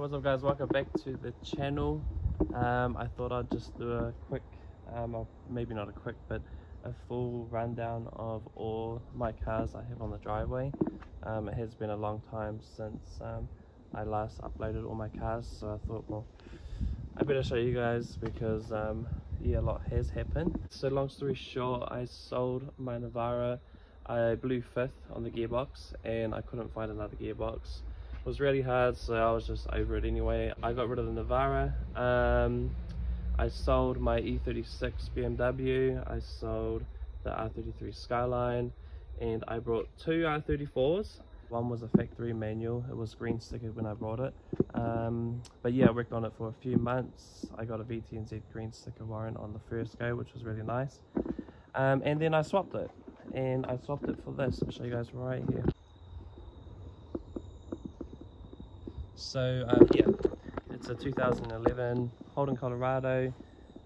guys? Welcome back to the channel. Um, I thought I'd just do a quick um, or maybe not a quick but a full rundown of all my cars I have on the driveway. Um, it has been a long time since um, I last uploaded all my cars so I thought well I better show you guys because um, yeah a lot has happened. So long story short I sold my Navara I blew fifth on the gearbox and I couldn't find another gearbox was really hard so I was just over it anyway. I got rid of the Navara um, I sold my E36 BMW I sold the R33 Skyline and I brought two R34s one was a factory manual it was green stickered when I brought it um, but yeah I worked on it for a few months. I got a VTNZ green sticker warrant on the first go which was really nice um, and then I swapped it and I swapped it for this. I'll show you guys right here so um, yeah it's a 2011 Holden Colorado.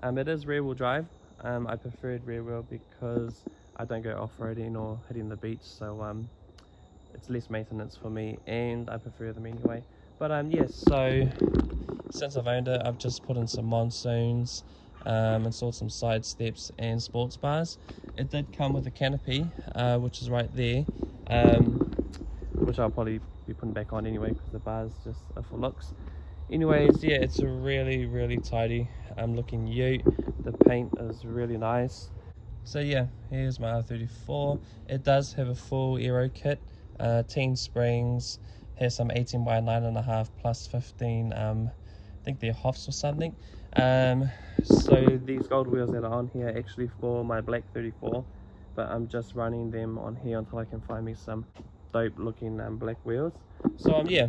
Um, it is rear wheel drive. Um, I preferred rear wheel because I don't go off-roading or hitting the beach so um, it's less maintenance for me and I prefer them anyway. But um yes so since I've owned it I've just put in some monsoons um, installed some side steps and sports bars. It did come with a canopy uh, which is right there. Um, which I'll probably be putting back on anyway because the bar's just are for looks. Anyways yeah it's a really really tidy um looking ute. The paint is really nice. So yeah here's my r34 it does have a full aero kit uh Tein springs has some 18 by 9 and a half plus 15 um i think they're hoffs or something. Um so these gold wheels that are on here actually for my black 34 but i'm just running them on here until i can find me some dope looking um, black wheels. So um yeah.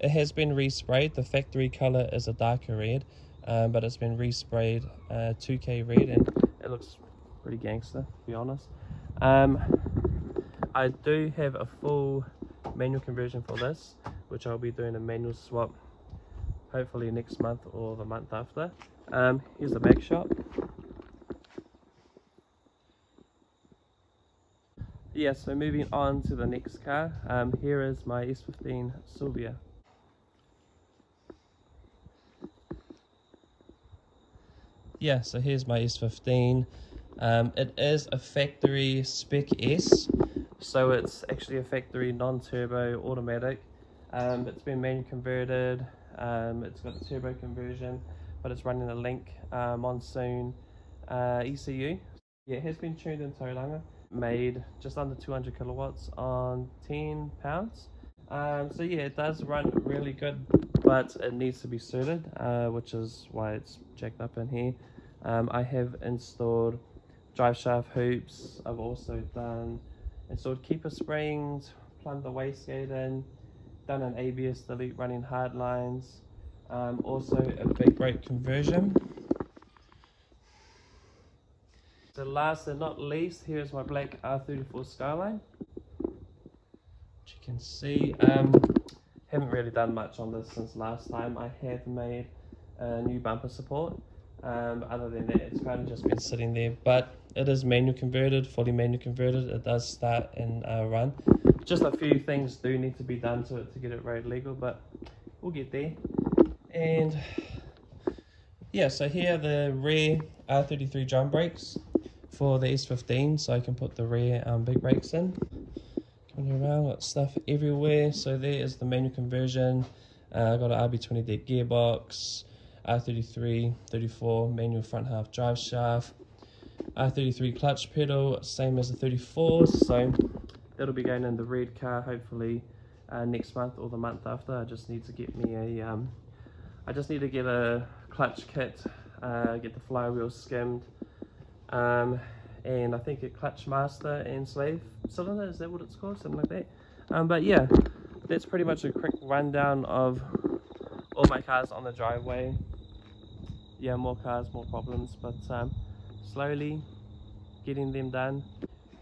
It has been resprayed. The factory color is a darker red um, but it's been resprayed uh, 2k red and it looks pretty gangster to be honest. Um, i do have a full manual conversion for this which i'll be doing a manual swap hopefully next month or the month after. Um, here's the back shop yeah so moving on to the next car. Um, here is my s15 Silvia. Yeah so here's my s15 um, it is a factory spec s. So it's actually a factory non-turbo automatic. Um, it's been manual converted. Um, it's got a turbo conversion but it's running a link uh, monsoon uh, ECU yeah it has been tuned in Tauranga made just under 200 kilowatts on 10 pounds. Um, so yeah it does run really good but it needs to be suited uh, which is why it's jacked up in here. Um, I have installed drive shaft hoops. I've also done installed keeper springs plumbed the wastegate in done an ABS delete running hard lines. Um, also a big brake conversion so last and not least, here's my black R34 Skyline. Which you can see, um, haven't really done much on this since last time. I have made a new bumper support. Um, other than that, it's kind of just been sitting there. But it is manual converted, fully manual converted. It does start and uh, run. Just a few things do need to be done to it to get it road legal, but we'll get there. And yeah, so here are the rear R33 drum brakes for the S15 so I can put the rear um, big brakes in. Coming around, got stuff everywhere. So there is the manual conversion. Uh, I got an RB20DET gearbox, R33, 34 manual front half drive shaft, R33 clutch pedal, same as the 34. So that'll be going in the red car hopefully uh, next month or the month after. I just need to get me a, um, I just need to get a clutch kit, uh, get the flywheel skimmed, um, and I think a clutch master and slave cylinder, is that what it's called? Something like that. Um, but yeah, that's pretty much a quick rundown of all my cars on the driveway. Yeah, more cars, more problems, but um, slowly getting them done.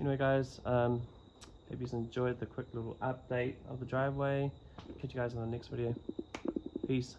Anyway guys, um, hope you enjoyed the quick little update of the driveway. Catch you guys in the next video. Peace.